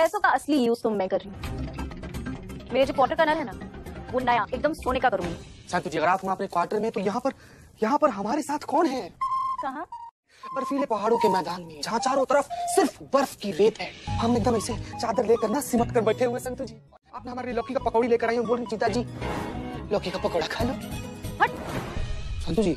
पैसों का असली यूज़ तो मैं कर रही हूँ। मेरे जो क्वार्टर का नल है ना वो नया एकदम सोने का करूँगी। संतु जी अगर आप अपने क्वार्टर में तो यहाँ पर यहाँ पर हमारे साथ कौन है? कहा? बर्फीले पहाड़ों के मैदान में जहाँ चारों तरफ़ सिर्फ़ बर्फ़ की रेत है। हम एकदम ऐसे चादर लेकर ना सिमट कर बैठे हुए संतु जी। आपने हमारे लौकी का पकौड़ी लेकर आई हूँ बोल रही, चीता जी। लौकी का पकौड़ा खा लो। हट। संतु जी